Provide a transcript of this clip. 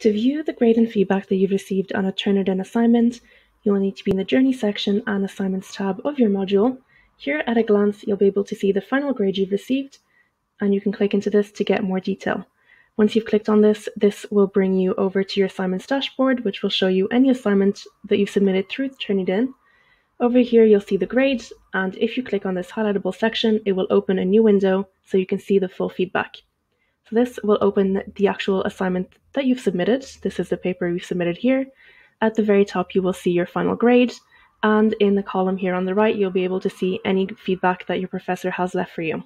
To view the grade and feedback that you've received on a Turnitin assignment, you will need to be in the Journey section and Assignments tab of your module. Here at a glance, you'll be able to see the final grade you've received, and you can click into this to get more detail. Once you've clicked on this, this will bring you over to your assignments dashboard, which will show you any assignment that you've submitted through Turnitin. Over here, you'll see the grade, and if you click on this highlightable section, it will open a new window so you can see the full feedback. This will open the actual assignment that you've submitted. This is the paper you've submitted here. At the very top, you will see your final grade. And in the column here on the right, you'll be able to see any feedback that your professor has left for you.